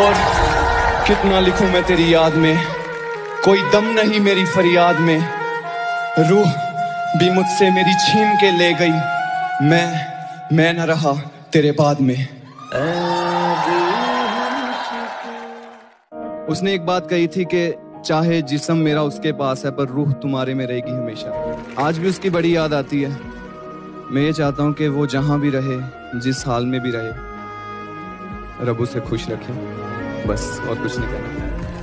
और कितना लिखूं मैं तेरी याद में? कोई दम नहीं मेरी फरियाद में। रूह भी मुझसे मेरी छीन के ले गई। मैं मैं न रहा तेरे बाद में। उसने एक बात कही थी कि चाहे जिसम मेरा उसके पास है, पर रूह तुम्हारे में रहेगी हमेशा। आज भी उसकी बड़ी याद आती है। मैं ये चाहता हूँ कि वो जहाँ भी रहे, जिस हाल में भी रहे, रब उसे खुश रखे। बस और कुछ नहीं कहना